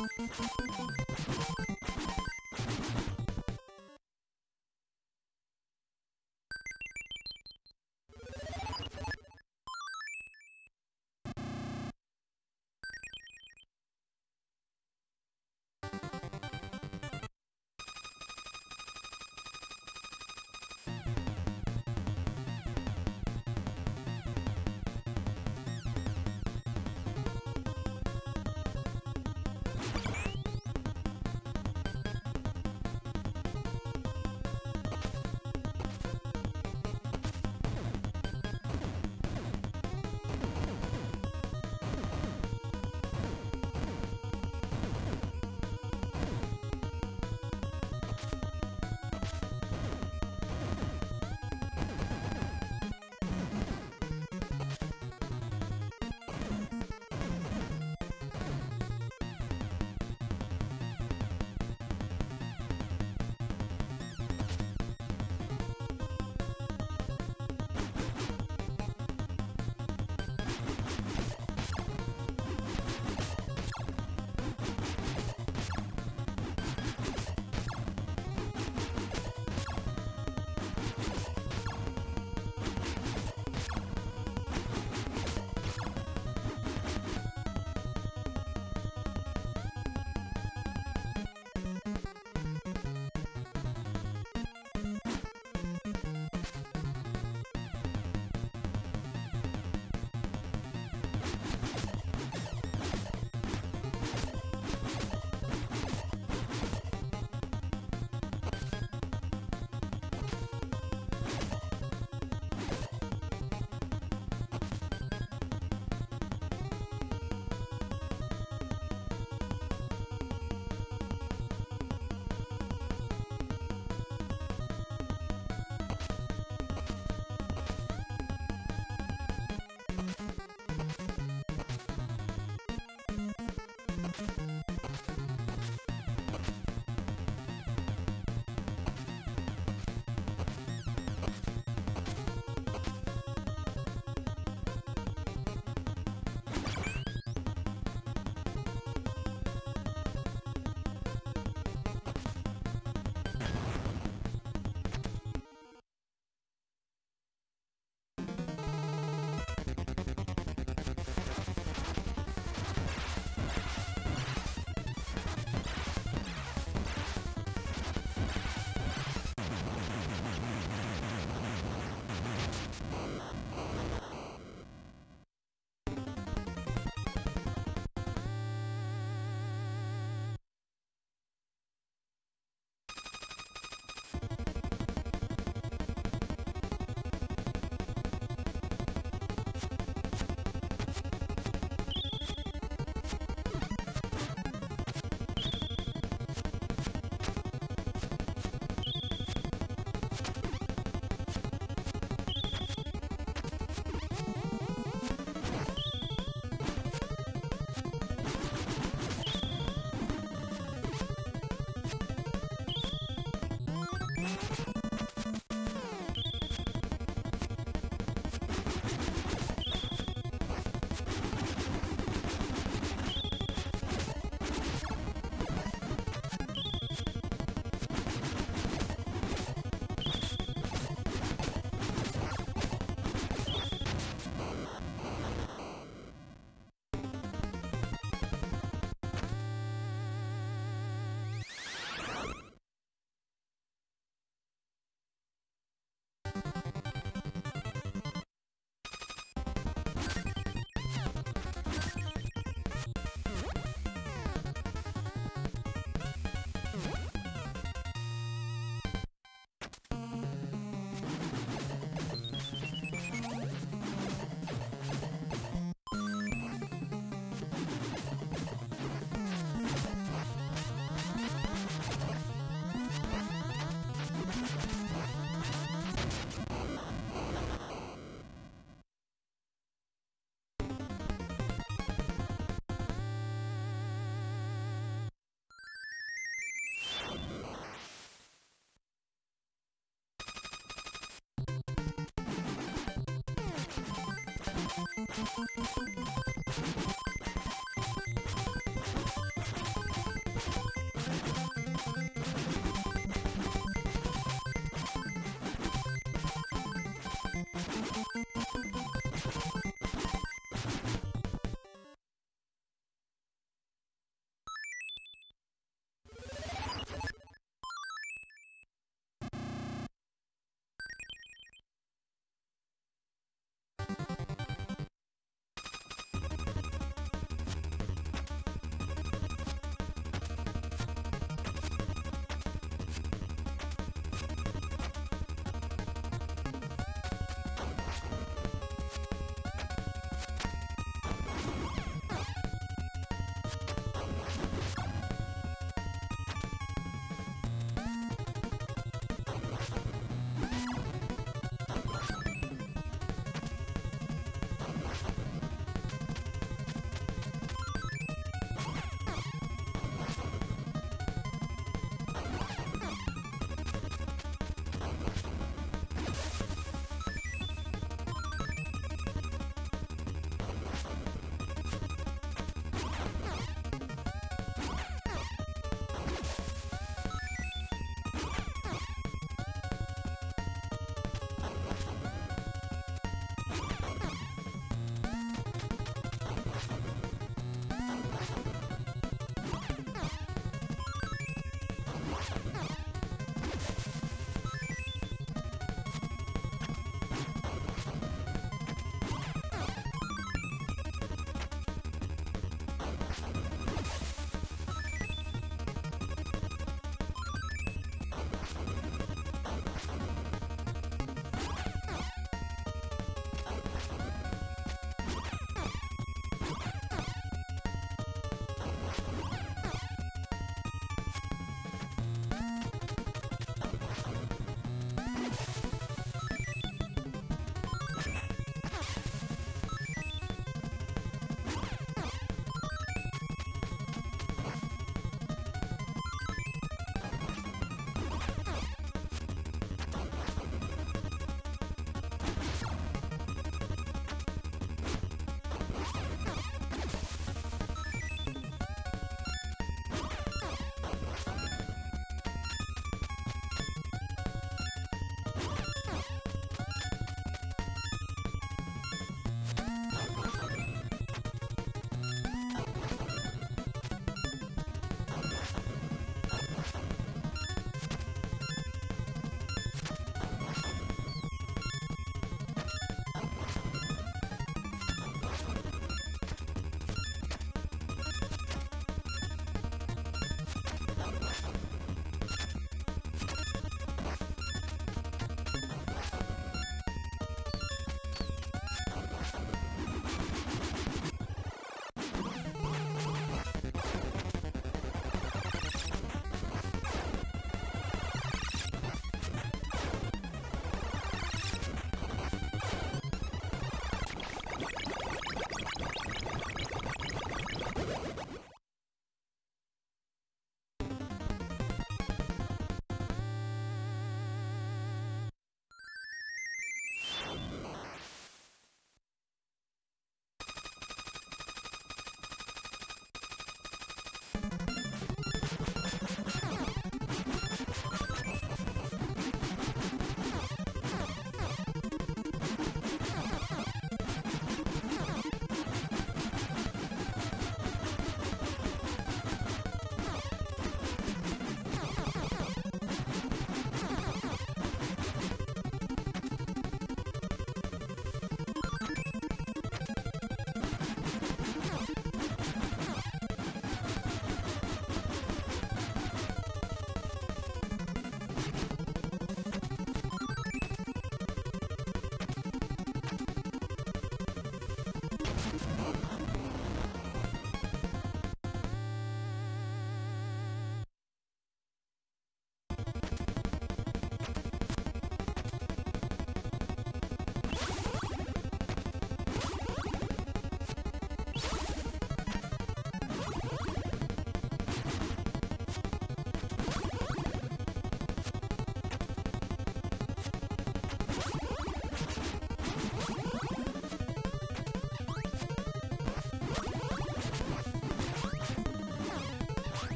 フフフフ。フフフフ。